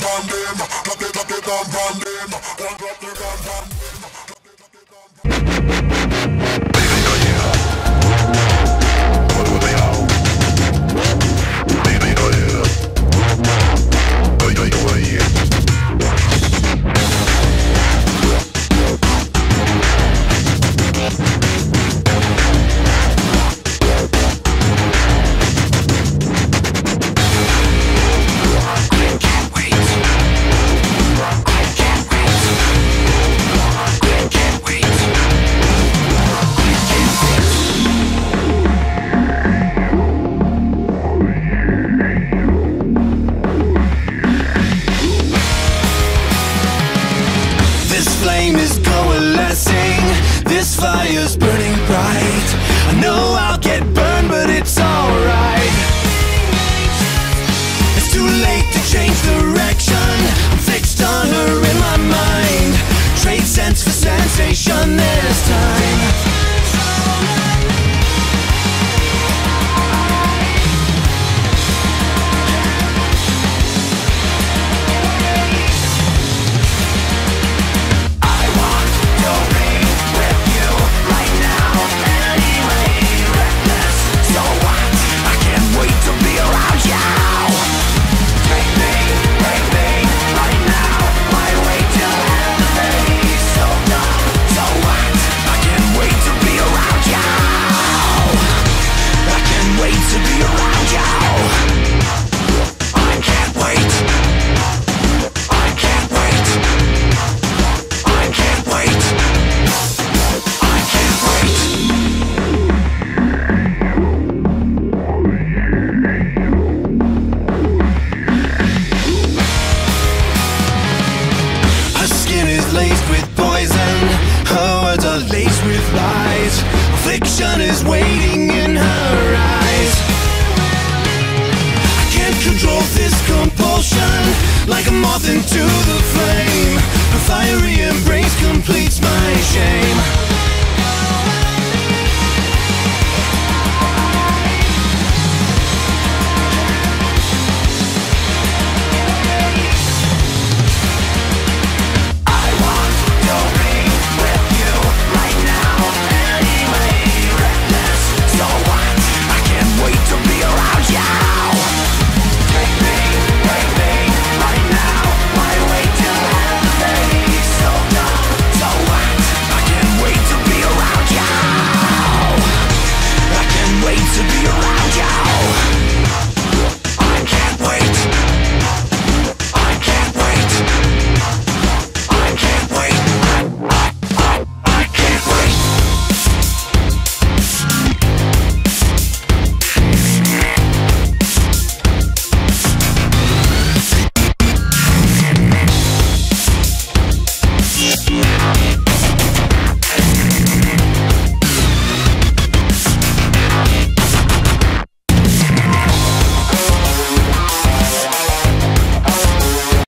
gun from them. Drop it, drop it gun from them. Drop, drop the gun from is coalescing. This fire's burning bright. I know I'll get burned, but it's alright. It's too late to change direction. I'm fixed on her in my mind. Trade sense for sensation. There's time. Waiting in her eyes. I can't control this compulsion like a moth into the flame.